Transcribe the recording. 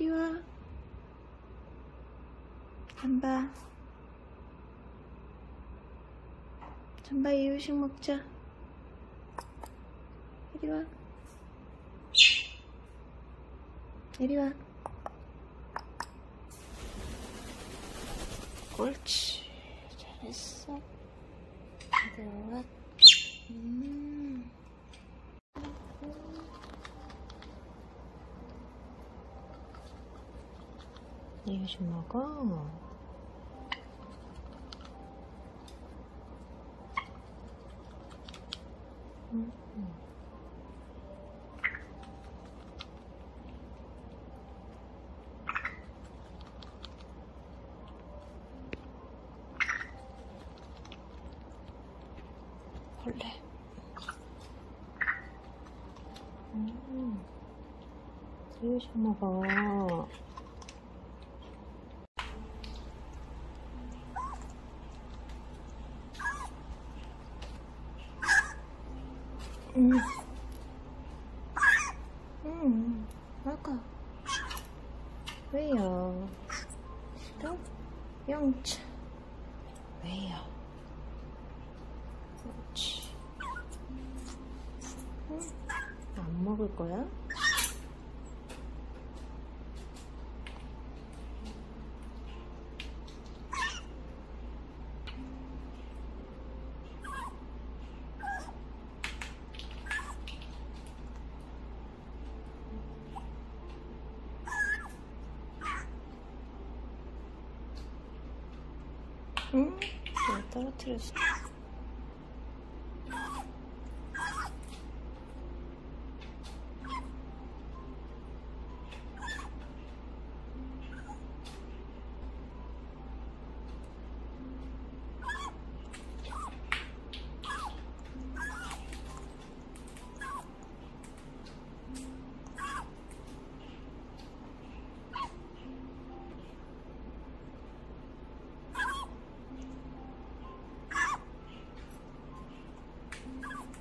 이리 와. 잠바. 잠바 이유식 먹자. 이리 와. 이리 와. 옳지. 잘했어. 들어와. 음. 이유식 먹어. 음. 벌레. 음. 이유식 먹어. 음. 음, 아가. 왜요? 싫어? 영차. 왜요? 그렇지. 응? 안 먹을 거야? 응? 왜 떨어뜨렸어? Thank you.